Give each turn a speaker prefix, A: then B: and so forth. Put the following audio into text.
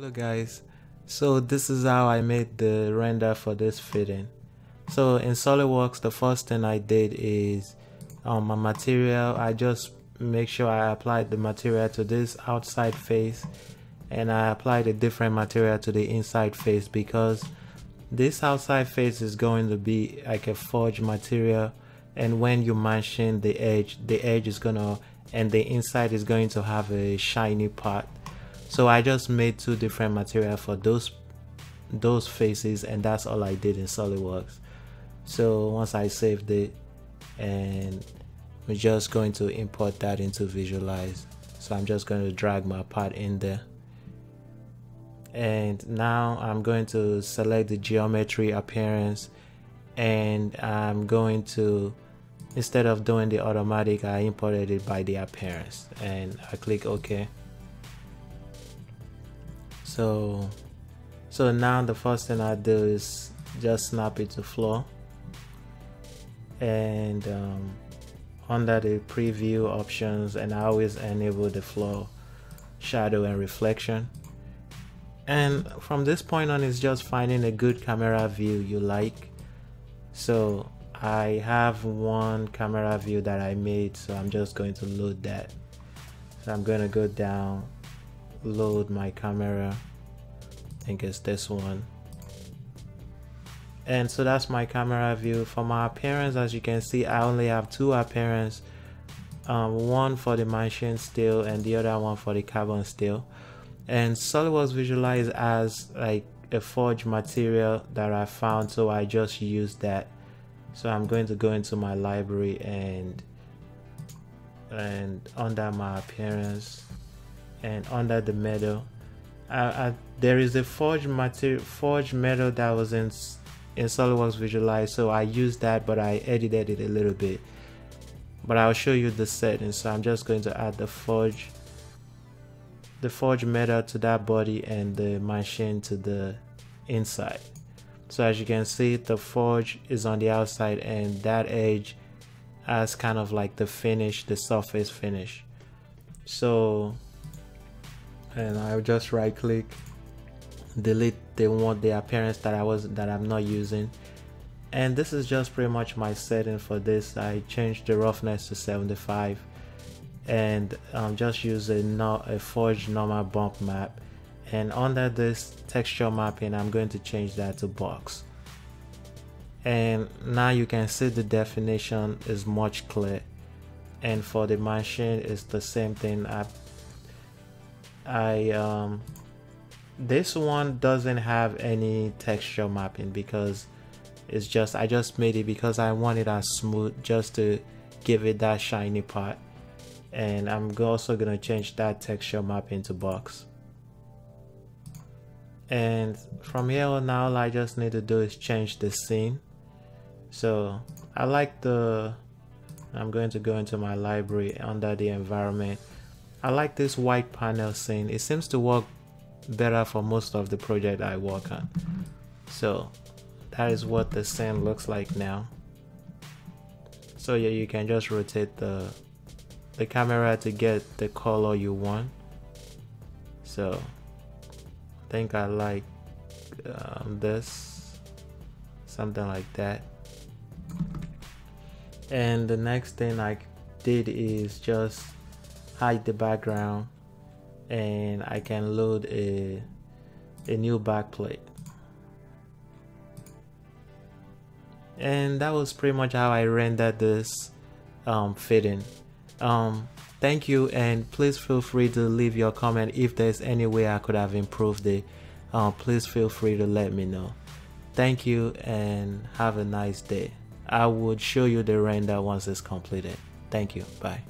A: hello guys. So this is how I made the render for this fitting. So in SolidWorks the first thing I did is on um, my material. I just make sure I applied the material to this outside face and I applied a different material to the inside face because this outside face is going to be like a forged material and when you machine the edge the edge is gonna and the inside is going to have a shiny part so I just made two different material for those those faces and that's all I did in SolidWorks. So once I saved it and we're just going to import that into visualize. So I'm just going to drag my part in there. And now I'm going to select the geometry appearance and I'm going to instead of doing the automatic I imported it by the appearance. And I click OK so so now the first thing I do is just snap it to floor. And um, under the preview options and I always enable the floor shadow and reflection. And from this point on it's just finding a good camera view you like. So I have one camera view that I made so I'm just going to load that. So I'm going to go down load my camera. I think it's this one. And so that's my camera view. For my appearance as you can see I only have two appearance. Um, one for the machine steel and the other one for the carbon steel and SolidWorks Visualize has like a forged material that I found so I just used that. So I'm going to go into my library and and under my appearance and under the metal I, I, there is a forged material metal that was in in SolidWorks visualize so I used that but I edited it a little bit. But I'll show you the settings so I'm just going to add the forge the forge metal to that body and the machine to the inside. So as you can see the forge is on the outside and that edge has kind of like the finish the surface finish. So and I'll just right click delete the one the appearance that I was that I'm not using. And this is just pretty much my setting for this. I changed the roughness to 75 and um, just use a, no, a forged normal bump map. And under this texture mapping I'm going to change that to box. And now you can see the definition is much clear. And for the machine it's the same thing. I I um this one doesn't have any texture mapping because it's just I just made it because I want it as smooth just to give it that shiny part. And I'm also gonna change that texture mapping to box. And from here on now all I just need to do is change the scene. So I like the I'm going to go into my library under the environment I like this white panel scene. It seems to work better for most of the project I work on. So that is what the scene looks like now. So yeah you can just rotate the the camera to get the color you want. So I think I like um, this something like that. And the next thing I did is just hide the background and I can load a a new backplate. And that was pretty much how I rendered this um, fitting. Um, thank you and please feel free to leave your comment if there's any way I could have improved it. Uh, please feel free to let me know. Thank you and have a nice day. I would show you the render once it's completed. Thank you. Bye